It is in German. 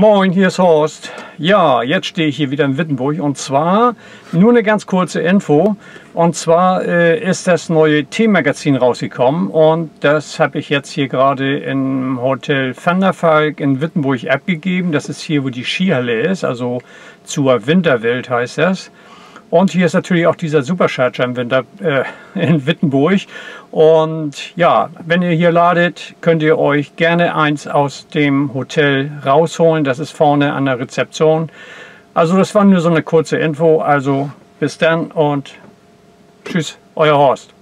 Moin, hier ist Horst. Ja, jetzt stehe ich hier wieder in Wittenburg und zwar nur eine ganz kurze Info. Und zwar äh, ist das neue T-Magazin rausgekommen und das habe ich jetzt hier gerade im Hotel Vanderfalk in Wittenburg abgegeben. Das ist hier, wo die Skihalle ist, also zur Winterwelt heißt das. Und hier ist natürlich auch dieser Supercharger im Winter äh, in Wittenburg. Und ja, wenn ihr hier ladet, könnt ihr euch gerne eins aus dem Hotel rausholen. Das ist vorne an der Rezeption. Also das war nur so eine kurze Info. Also bis dann und tschüss, euer Horst.